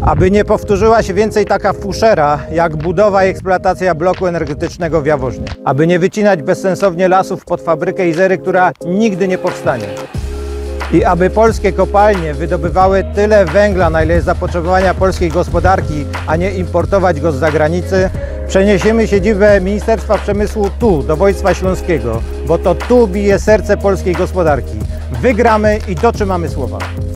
Aby nie powtórzyła się więcej taka fuszera, jak budowa i eksploatacja bloku energetycznego w Jaworznie. Aby nie wycinać bezsensownie lasów pod fabrykę Izery, która nigdy nie powstanie. I aby polskie kopalnie wydobywały tyle węgla, na ile jest zapotrzebowania polskiej gospodarki, a nie importować go z zagranicy, przeniesiemy siedzibę Ministerstwa Przemysłu tu, do województwa śląskiego, bo to tu bije serce polskiej gospodarki. Wygramy i dotrzymamy słowa.